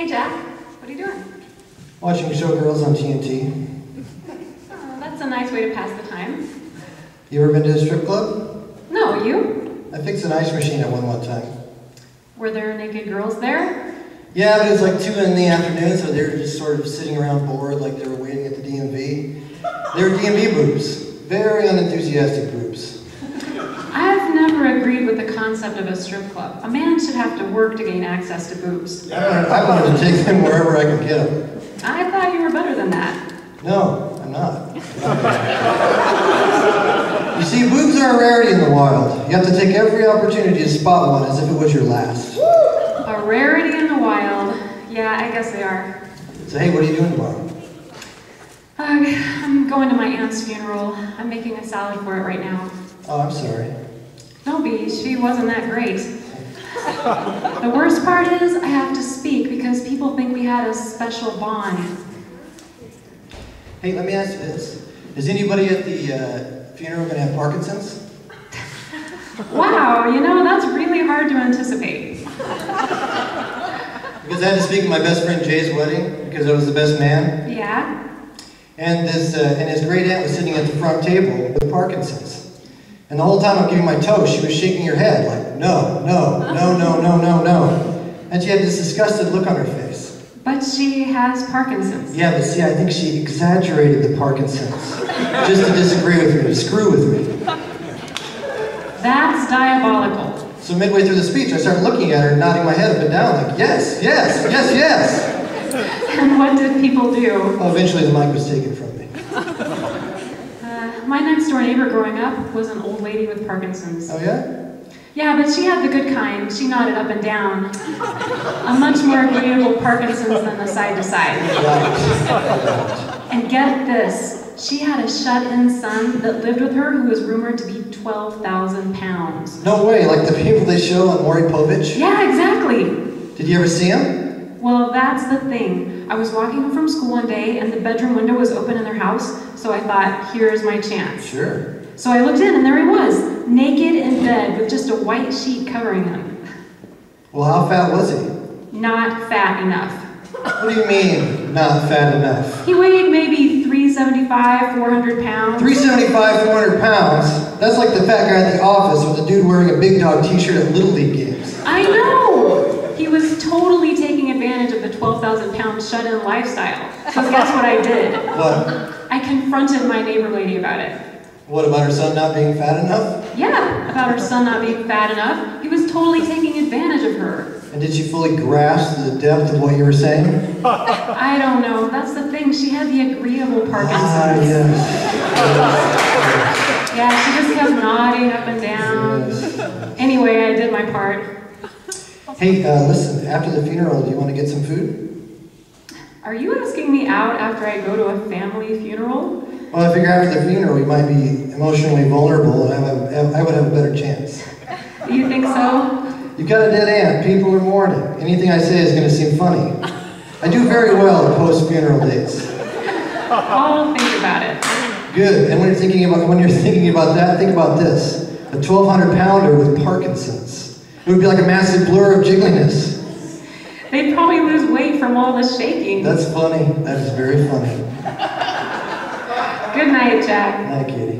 Hey, Jack. What are you doing? Watching Showgirls on TNT. Oh, that's a nice way to pass the time. You ever been to a strip club? No, you? I fixed an ice machine at one one time. Were there naked girls there? Yeah, but it was like 2 in the afternoon, so they were just sort of sitting around bored like they were waiting at the DMV. They were DMV boobs. Very unenthusiastic boobs. Agreed with the concept of a strip club. A man should have to work to gain access to boobs. I wanted, I wanted to take them wherever I could get them. I thought you were better than that. No, I'm not. you see, boobs are a rarity in the wild. You have to take every opportunity to spot one as if it was your last. A rarity in the wild. Yeah, I guess they are. So, hey, what are you doing tomorrow? Uh, I'm going to my aunt's funeral. I'm making a salad for it right now. Oh, I'm sorry. Don't be, she wasn't that great. the worst part is I have to speak because people think we had a special bond. Hey, let me ask you this. Is anybody at the uh, funeral going to have Parkinson's? Wow, you know, that's really hard to anticipate. Because I had to speak at my best friend Jay's wedding because I was the best man. Yeah? And this uh, and his great aunt was sitting at the front table with Parkinson's. And the whole time I'm giving my toast, she was shaking her head like, no, no, no, no, no, no, no. And she had this disgusted look on her face. But she has Parkinson's. Yeah, but see, I think she exaggerated the Parkinson's just to disagree with me, to screw with me. That's diabolical. So midway through the speech, I started looking at her, nodding my head up and down, like, yes, yes, yes, yes. And what did people do? Well, eventually the mic was taken from me. My next door neighbor growing up was an old lady with Parkinson's. Oh, yeah? Yeah, but she had the good kind. She nodded up and down. A much more agreeable Parkinson's than the side to side. And get this she had a shut in son that lived with her who was rumored to be 12,000 pounds. No way, like the people they show on Maury Povich? Yeah, exactly. Did you ever see him? Well, that's the thing. I was walking home from school one day and the bedroom window was open in their house, so I thought, here's my chance. Sure. So I looked in and there he was, naked in bed with just a white sheet covering him. Well, how fat was he? Not fat enough. What do you mean, not fat enough? He weighed maybe 375, 400 pounds. 375, 400 pounds? That's like the fat guy at the office with the dude wearing a big dog t-shirt at Little League games. I know! He was totally taking advantage of the 12,000 pound shut in lifestyle. So guess what I did? What? I confronted my neighbor lady about it. What about her son not being fat enough? Yeah, about her son not being fat enough. He was totally taking advantage of her. And did she fully grasp the depth of what you were saying? I don't know. That's the thing. She had the agreeable Parkinson's. Ah, yes. Yeah, she just kept nodding up and down. yes. Anyway, I did my part. Hey, uh, listen, after the funeral, do you want to get some food? Are you asking me out after I go to a family funeral? Well, I figure after the funeral, you might be emotionally vulnerable, and I would, I would have a better chance. Do you think so? You've got a dead aunt. People are mourning. Anything I say is going to seem funny. I do very well at post-funeral dates. I'll think about it. Good. And when you're thinking about when you're thinking about that, think about this: a 1,200 pounder with Parkinson's. It would be like a massive blur of jiggliness. They'd probably lose weight from all the shaking. That's funny. That is very funny. Good night, Jack. Night, Katie.